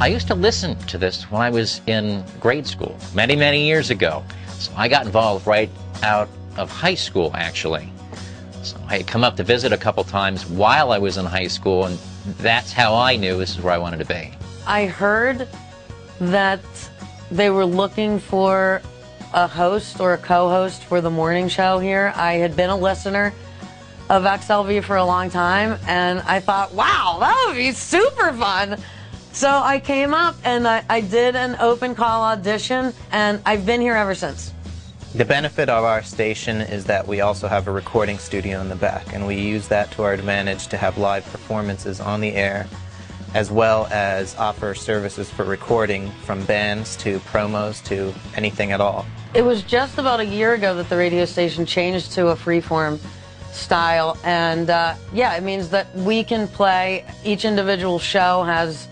I used to listen to this when I was in grade school, many, many years ago. So I got involved right out of high school, actually. So I had come up to visit a couple times while I was in high school, and that's how I knew this is where I wanted to be. I heard that they were looking for a host or a co-host for the morning show here. I had been a listener of XLV for a long time, and I thought, wow, that would be super fun. So I came up and I, I did an open call audition, and I've been here ever since. The benefit of our station is that we also have a recording studio in the back, and we use that to our advantage to have live performances on the air, as well as offer services for recording from bands to promos to anything at all. It was just about a year ago that the radio station changed to a freeform style, and uh, yeah, it means that we can play. Each individual show has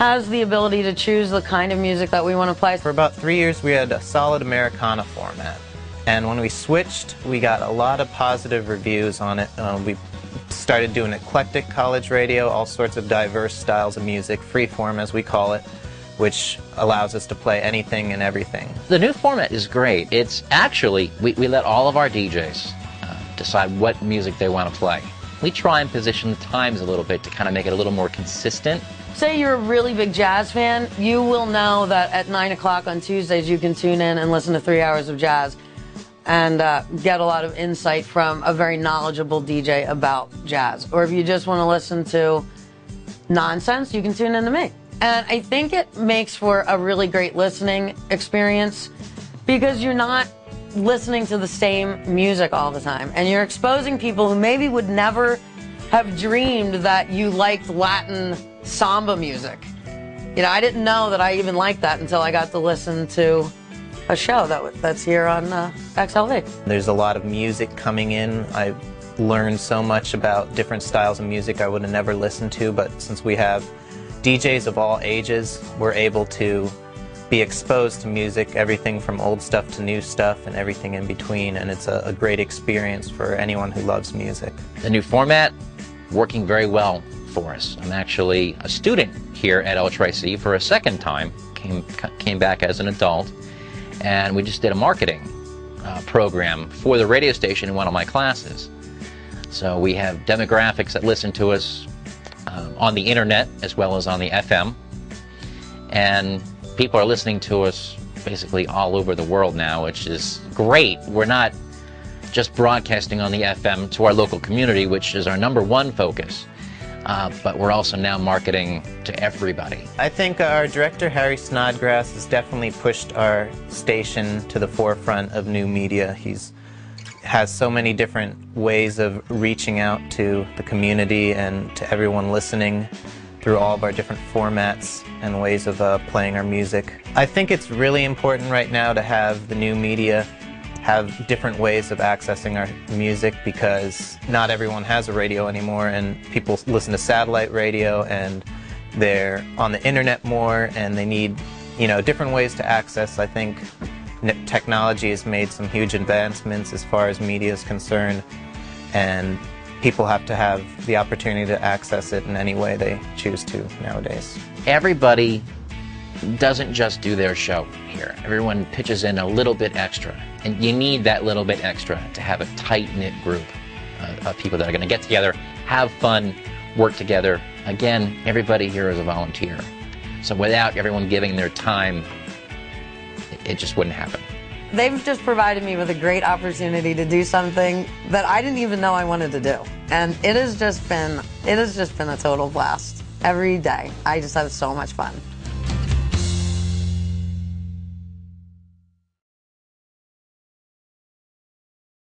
has the ability to choose the kind of music that we want to play. For about three years, we had a solid Americana format. And when we switched, we got a lot of positive reviews on it. Uh, we started doing eclectic college radio, all sorts of diverse styles of music, freeform as we call it, which allows us to play anything and everything. The new format is great. It's actually, we, we let all of our DJs uh, decide what music they want to play. We try and position the times a little bit to kind of make it a little more consistent Say you're a really big jazz fan, you will know that at 9 o'clock on Tuesdays you can tune in and listen to three hours of jazz and uh, get a lot of insight from a very knowledgeable DJ about jazz. Or if you just want to listen to nonsense, you can tune in to me. And I think it makes for a really great listening experience because you're not listening to the same music all the time and you're exposing people who maybe would never have dreamed that you liked Latin samba music. You know, I didn't know that I even liked that until I got to listen to a show that that's here on uh, XLV. There's a lot of music coming in. I've learned so much about different styles of music I would have never listened to, but since we have DJs of all ages, we're able to be exposed to music, everything from old stuff to new stuff and everything in between, and it's a, a great experience for anyone who loves music. The new format working very well for us. I'm actually a student here at Tracy for a second time, came, came back as an adult, and we just did a marketing uh, program for the radio station in one of my classes. So we have demographics that listen to us um, on the internet as well as on the FM, and people are listening to us basically all over the world now, which is great. We're not just broadcasting on the FM to our local community, which is our number one focus. Uh, but we're also now marketing to everybody. I think our director, Harry Snodgrass, has definitely pushed our station to the forefront of new media. He's has so many different ways of reaching out to the community and to everyone listening through all of our different formats and ways of uh, playing our music. I think it's really important right now to have the new media have different ways of accessing our music because not everyone has a radio anymore and people listen to satellite radio and they're on the internet more and they need you know different ways to access i think technology has made some huge advancements as far as media is concerned and people have to have the opportunity to access it in any way they choose to nowadays everybody doesn't just do their show here. Everyone pitches in a little bit extra. And you need that little bit extra to have a tight knit group uh, of people that are going to get together, have fun, work together. Again, everybody here is a volunteer. So without everyone giving their time, it just wouldn't happen. They've just provided me with a great opportunity to do something that I didn't even know I wanted to do. And it has just been it has just been a total blast every day. I just have so much fun.